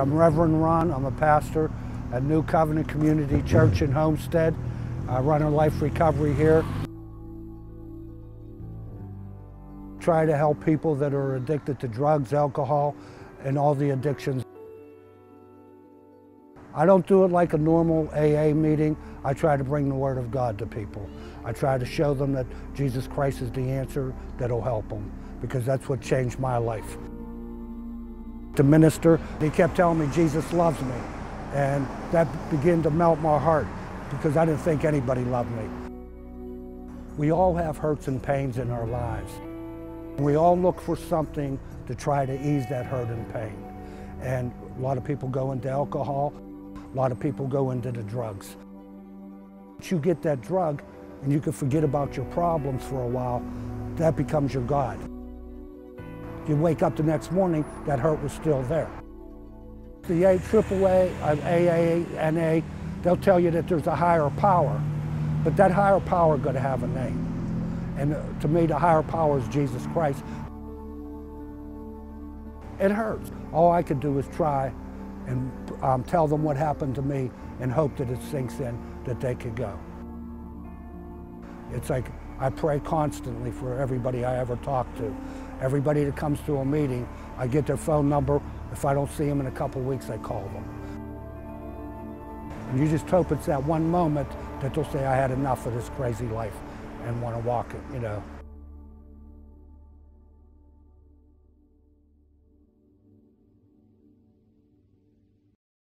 I'm Reverend Ron. I'm a pastor at New Covenant Community Church in Homestead. I run a life recovery here. Try to help people that are addicted to drugs, alcohol, and all the addictions. I don't do it like a normal AA meeting. I try to bring the Word of God to people. I try to show them that Jesus Christ is the answer that'll help them because that's what changed my life. To minister, he kept telling me Jesus loves me. And that began to melt my heart because I didn't think anybody loved me. We all have hurts and pains in our lives. We all look for something to try to ease that hurt and pain. And a lot of people go into alcohol, a lot of people go into the drugs. But you get that drug and you can forget about your problems for a while, that becomes your God. You wake up the next morning, that hurt was still there. The AAA, AA, NA, they'll tell you that there's a higher power, but that higher power got to have a name. And uh, to me, the higher power is Jesus Christ. It hurts. All I could do is try and um, tell them what happened to me and hope that it sinks in that they could go. It's like I pray constantly for everybody I ever talk to. Everybody that comes to a meeting, I get their phone number. If I don't see them in a couple weeks, I call them. And you just hope it's that one moment that they'll say, I had enough of this crazy life and want to walk it, you know.